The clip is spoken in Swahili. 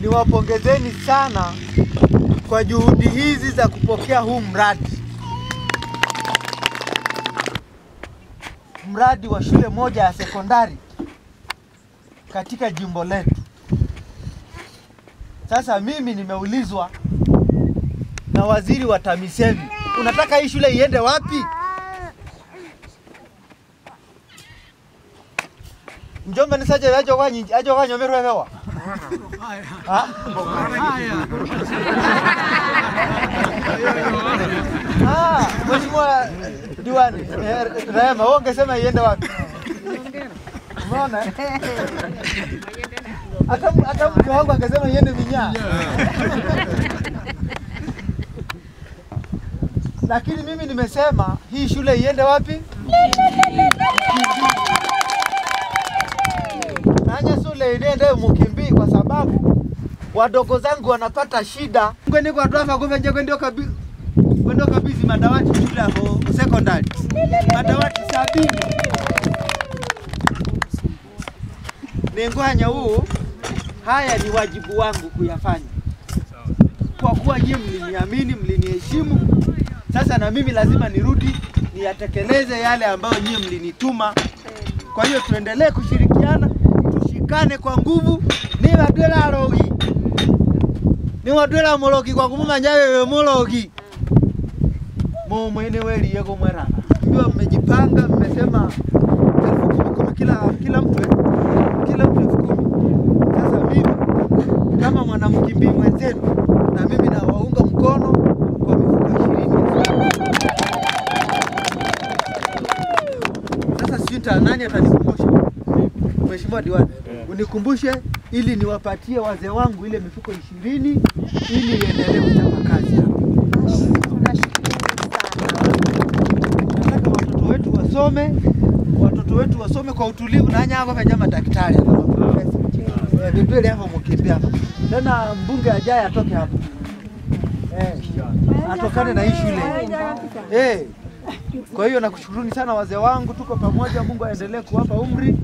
niwapongezeni sana kwa juhudi hizi za kupokea huu mradi, mradi wa shule moja ya sekondari katika jimbo letu. Sasa mimi nimeulizwa na waziri wa TAMISEMI, unataka hii shule iende wapi? mjombe nisaje ajo kwa nyinyi Mheshimiwa diwani eh, Rehema, wewe ungesema iende wapi? Umeona? hata mke wangu angesema iende Minyaa. Lakini mimi nimesema hii shule iende wapi? Shule Mukimbii kwa sababu wadogo zangu wanapata shida. Ngweni kwa drama kumbe nje ndio kabisa kwende kabisa madawati shule hapo secondary. Madawati sabini. Nengwanya huu haya ni wajibu wangu kuyafanya. Kwa kuwa nyinyi mliniamini, mliniheshimu, sasa na mimi lazima nirudi niyatekeleze yale ambayo nyinyi mlinituma. Kwa hiyo tuendelee kushirikiana, tushikane kwa nguvu. ni madwela rogi. Ni madwela murogi kwa kumumanya wewe murogi mumwene weliye kumwerana mbiwa mmejipanga mmesema elfu kumi kumi kila kila mtu kila mtu elfu kumi. Sasa mimi kama mwanamkimbii mwenzenu na mimi nawaunga mkono kwa mifuko ishirini. Sasa sijui nani atanikumbusha. Mheshimiwa diwani, unikumbushe ili niwapatie wazee wangu ile mifuko ishirini ili iendelee kuchapa kazi hapa. Nataka watoto wetu wasome, watoto wetu wasome kwa utulivu na hanya hapa madaktari maprofesa. Eh, vipele hapo mkimbia hapa. Tena mbunge ajaye atoke hapa. Eh, atokane na hii shule. Eh. Kwa hiyo nakushukuruni sana wazee wangu, tuko pamoja. Mungu aendelee kuwapa umri.